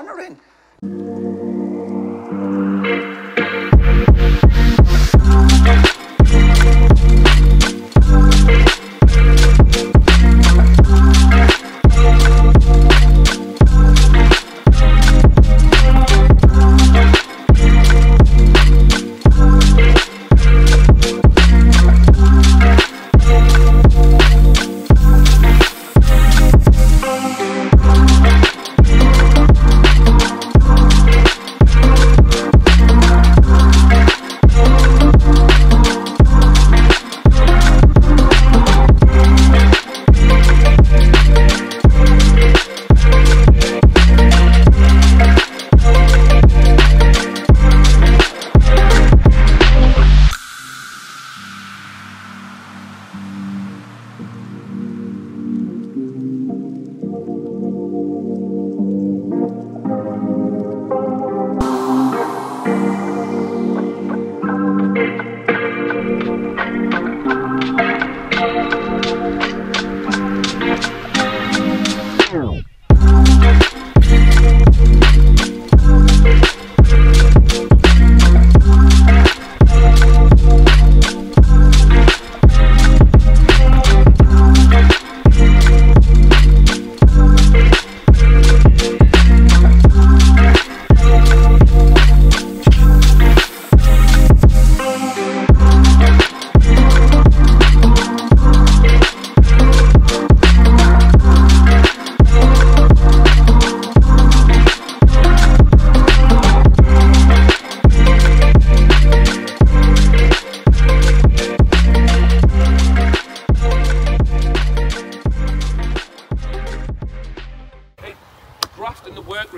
He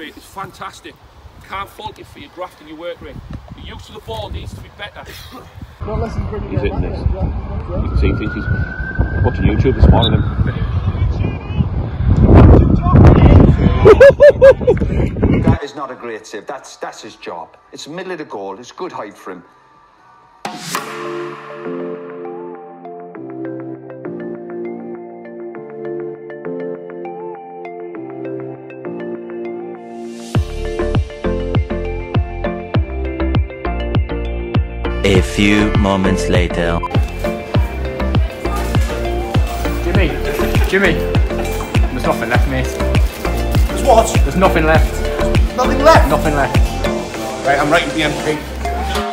rate is fantastic. Can't fault you for your grafting your work rate. Your use of the ball needs to be better. He's hitting this. You can see he thinks he's watching YouTube this morning. That is not a great save. That's that's his job. It's middle of the goal. It's good height for him. A few moments later. Jimmy, Jimmy, there's nothing left, mate. There's what? There's nothing left. Nothing left. Nothing left. Right, I'm writing the MP.